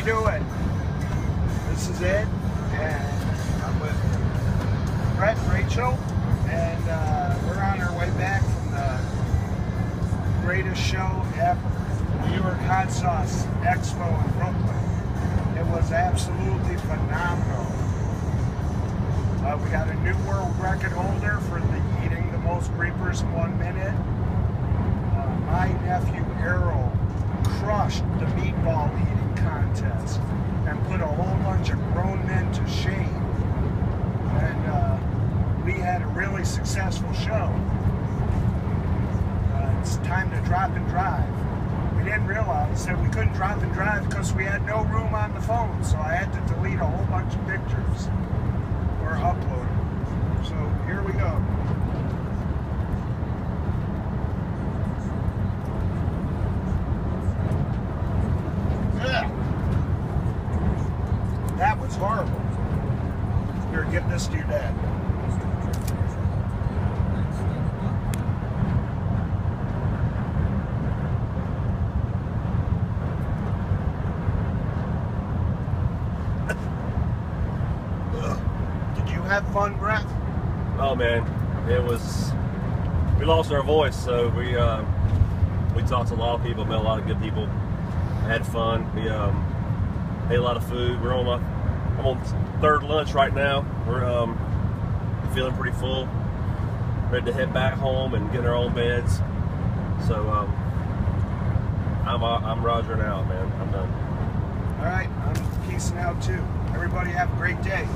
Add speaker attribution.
Speaker 1: you doing? This is Ed, and I'm with Brett and Rachel, and uh, we're on our way back from the greatest show ever, New York Hot Sauce Expo in Brooklyn. It was absolutely phenomenal. Uh, we got a new world record holder for the eating the most reapers in one minute. Uh, my nephew Errol crushed the meatball eating contest and put a whole bunch of grown men to shame. And uh, we had a really successful show. Uh, it's time to drop and drive. We didn't realize that we couldn't drop and drive because we had no room on the phone, so I had to delete a whole bunch of pictures or upload them. So here we go. That was horrible. Here, give this to your dad. Ugh. Did you have fun, Brett?
Speaker 2: Oh man, it was. We lost our voice, so we um, we talked to a lot of people, met a lot of good people, had fun. We um, ate a lot of food. We're on my I'm on third lunch right now. We're um, feeling pretty full, ready to head back home and get in our own beds. So um, I'm uh, I'm Roger out, man. I'm done.
Speaker 1: All right, I'm peacing out too. Everybody have a great day.